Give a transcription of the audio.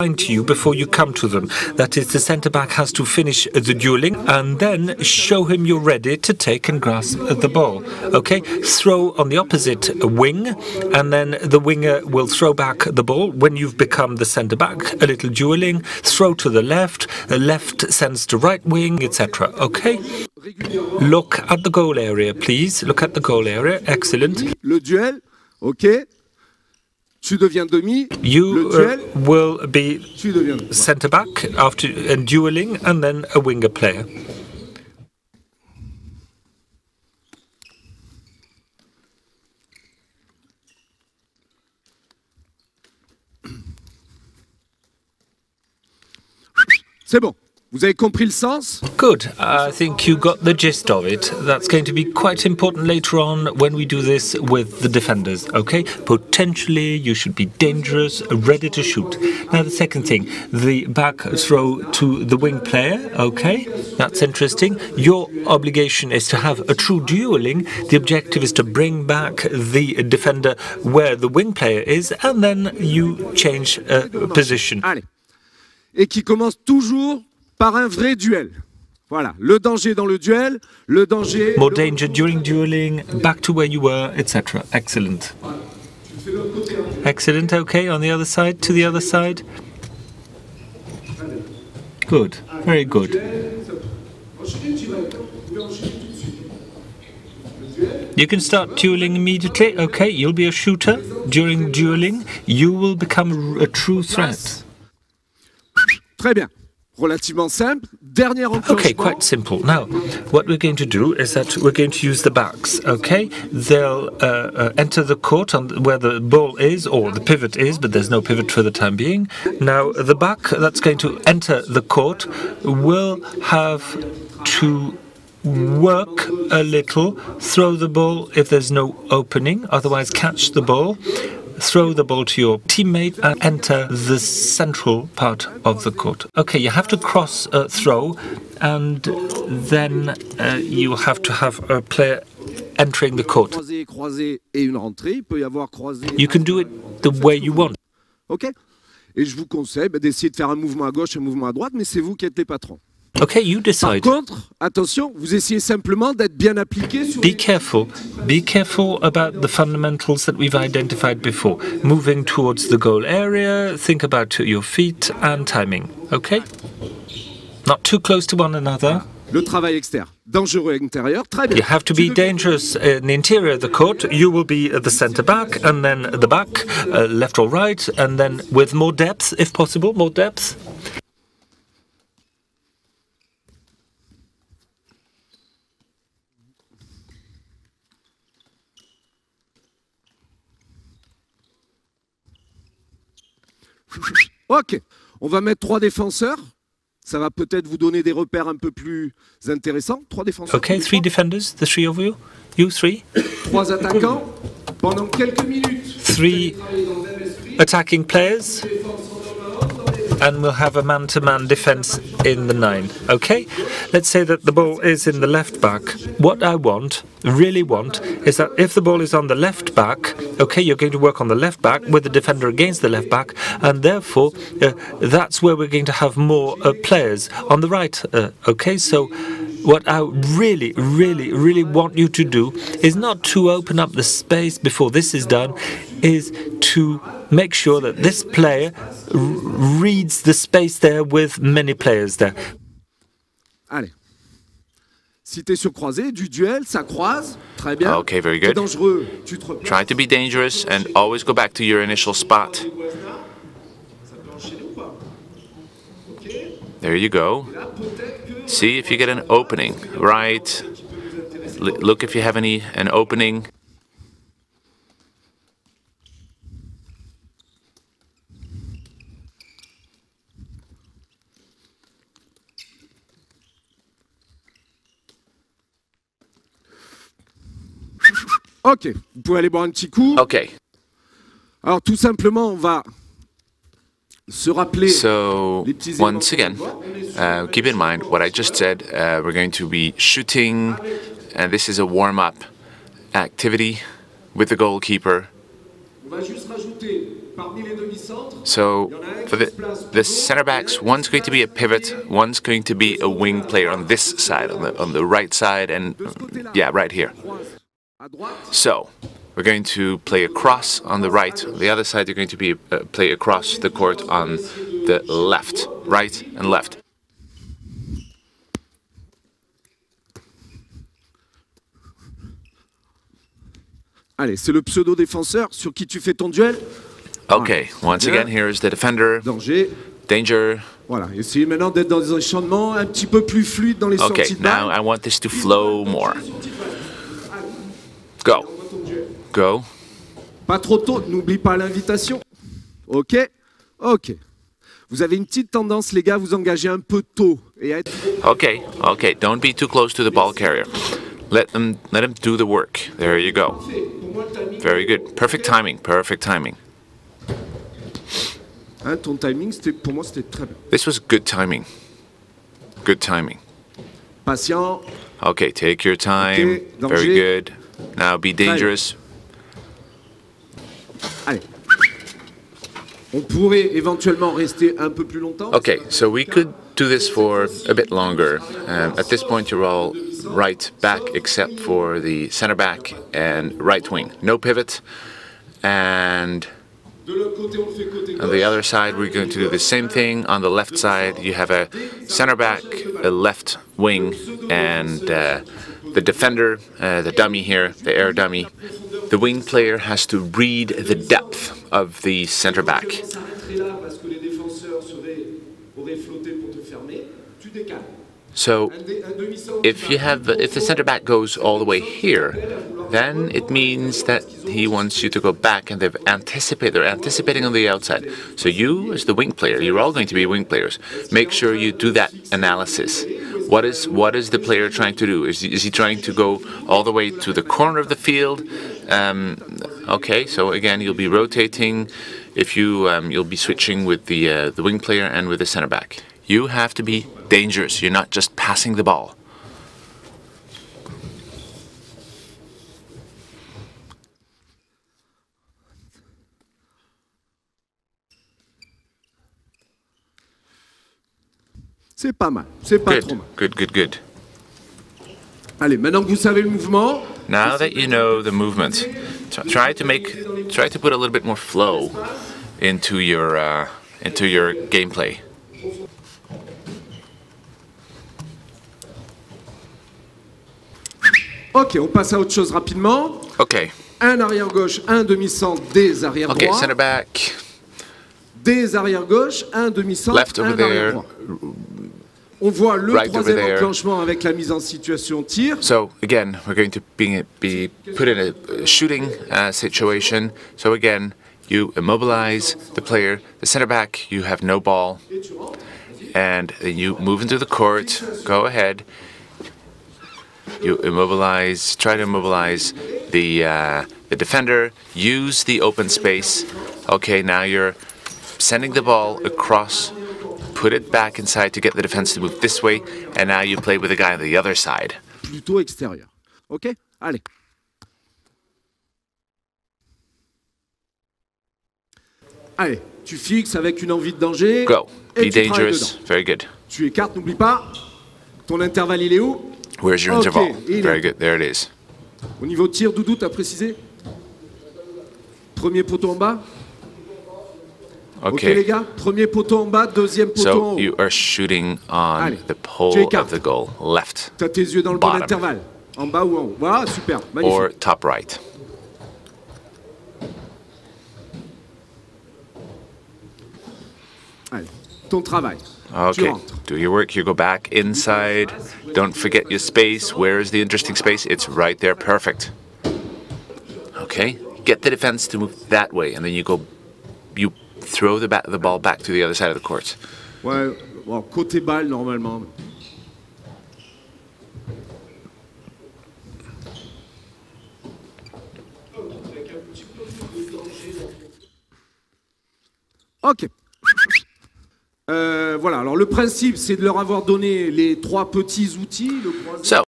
to you before you come to them. That is, the centre back has to finish the dueling and then show him you're ready to take and grasp the ball. Okay, throw on the opposite wing, and then the winger will throw back the ball. When you've become the centre back, a little dueling, throw to the left, the left sends to right wing, etc. Okay, look at the goal area, please. Look at the goal area. Excellent. Le duel, ok. Tu deviens demi. You uh, will be Tu deviens. centre back after and dueling, and then a winger player. C'est bon. Vous avez compris le sens? Good. I think you got the gist of it. That's going to be quite important later on when we do this with the defenders, okay? Potentially, you should be dangerous, ready to shoot. Now, the second thing, the back throw to the wing player, okay? That's interesting. Your obligation is to have a true dueling. The objective is to bring back the defender where the wing player is, and then you change uh, position. Allez. Et qui commence toujours par un vrai duel. Voilà, le danger dans le duel, le danger. More danger during dueling, back to where you were, etc. Excellent. Excellent, okay, on the other side, to the other side. Good, very good. You can start dueling immediately, okay, you'll be a shooter. During dueling, you will become a true threat. Très bien. Relativement simple. Dernier Okay, quite simple. Now, what we're going to do is that we're going to use the backs. Okay, they'll uh, uh, enter the court on where the ball is or the pivot is, but there's no pivot for the time being. Now, the back that's going to enter the court will have to work a little, throw the ball if there's no opening, otherwise catch the ball. Throw the ball to your teammate and enter the central part of the court. Okay, you have to cross uh, throw, and then uh, you have to have a player entering the court. Croisé, croisé et une rentrée. Il peut y avoir croisé. You can do it the way you want. Ok Et je vous conseille d'essayer de faire un mouvement à gauche, un mouvement à droite, mais c'est vous qui êtes les patrons. Okay, you Par decide. contre, attention, vous essayez simplement d'être bien appliqué sur. Be careful. Be careful about the fundamentals that we've identified before. Moving towards the goal area, think about your feet and timing. Okay? Not too close to one another. Le travail externe. Dangereux intérieur. Très bien. You have to be dangerous in the interior of the court. You will be at the centre back and then the back, uh, left or right, and then with more depth, if possible, more depth. Ok. On va mettre trois défenseurs. Ça va peut-être vous donner des repères un peu plus intéressants. Trois défenseurs. Okay, three defenders, the three of you. You three. Trois attaquants. Pendant quelques minutes. Three attacking players. And we'll have a man to man defense in the nine. Okay? Let's say that the ball is in the left back. What I want, really want, is that if the ball is on the left back, okay, you're going to work on the left back with the defender against the left back, and therefore uh, that's where we're going to have more uh, players on the right. Uh, okay? So what I really, really, really want you to do is not to open up the space before this is done, is to make sure that this player reads the space there with many players there. Allez. Si t'es sur croisé, du duel, ça croise. Très bien. Okay, very good. dangereux. Tu te. Try to be dangerous and always go back to your initial spot. There you go. See if you get an opening, right? L- look if you have any an opening. Ok. Vous pouvez aller boire un petit coup. Okay. Alors tout simplement, on va se rappeler. So les petits once again, uh, keep in mind what I just said. Uh, we're going to be shooting, and this is a warm-up activity with the goalkeeper. On va juste rajouter parmi les demi-centres. So for the, the center backs, one's going to be a pivot, one's going to be a wing player on this side, on the, on the right side, and yeah, right here. So we're going to play across on the right. On the other side, you're going to be uh, play across the court on the left, right and left. allez, c'est le pseudo-défenseur sur qui tu fais ton duel. Okay, once again, here's the defender. Danger. Danger. Voilà, essayez maintenant d'être dans des enchaînements un petit peu plus fluides dans les Okay, sorties de now. I want this to flow more. Go. Go. Pas trop tôt, n'oublie pas l'invitation. Ok? Ok. Vous avez une petite tendance, les gars, à vous engager un peu tôt et à être Okay, okay. Don't be too close to the ball carrier. Let them let them do the work. There you go. Very good. Perfect timing. Perfect timing. Hein, ton timing, c'était pour moi, c'était très bien. This was good timing. Good timing. Patient. Okay, take your time. Okay, Very good. Now be dangerous. Allez. On pourrait éventuellement rester un peu plus longtemps. Okay, so we could do this for a bit longer. Um, at this point, you're all right back except for the center back and right wing. No pivot. And De l'autre côté, on le fait côté on the other side, we're going to do the same thing. On the left side, you have a center back, a left wing, and uh, the defender, uh, the dummy here, the air dummy. The wing player has to read the depth of the center back. So if you have if the center back goes all the way here, then it means that he wants you to go back, and they've anticipate they're anticipating on the outside. So you, as the wing player, you're all going to be wing players. Make sure you do that analysis. What is what is the player trying to do? Is he, is he trying to go all the way to the corner of the field? Um, okay, so again, you'll be rotating. If you um, you'll be switching with the uh, the wing player and with the center back. You have to be dangerous. You're not just passing the ball. C'est pas mal. C'est pas trop Good, mal. good, good, good. Allez, maintenant que vous savez le mouvement, Now that you know the movement, t- try to make, try to put a little bit more flow into your uh, into your gameplay. ok, on passe à autre chose rapidement. Okay, Un arrière gauche, un demi-centre, des arrières okay, droits, center back, des arrières gauche, un demi-centre, Left over un arrière there. droit. On voit le Right troisième enclenchement avec la mise en situation tir. So again, we're going to be, be put in a shooting uh, situation. So again, you immobilize the player, the center back. You have no ball, and then you move into the court. Go ahead. You immobilize. Try to immobilize the uh, the defender. Use the open space. Okay, now you're sending the ball across. Put it back inside to get the defense to move this way, and now you play with the guy on the other side. plutôt extérieur. Ok Allez. Allez, tu fixes avec une envie de danger. Go. Be dangerous. Very good. Tu écartes, n'oublie pas. Ton intervalle, il est où? Where's your Okay, interval? il est- Very good. There it is. Au niveau tir, Doudou, t'as précisé? Premier poteau en bas? Ok les gars Premier poteau en bas, deuxième poteau en So haut. you are shooting on Allez. the pole of the goal, left T'as tes yeux dans le bon Bottom. intervalle. En bas ou en haut. Voilà, super, magnifique. or top right. Allez, ton travail. Okay. Do your work. You go back inside. Don't forget your space. Where is the interesting space? It's right there. Perfect. Okay. Get the defense to move that way, and then you go. Throw the the ball back to the other side of the court. Ouais, bon, côté balle normalement. Ok. Euh, voilà, alors le principe c'est de leur avoir donné les trois petits outils. Le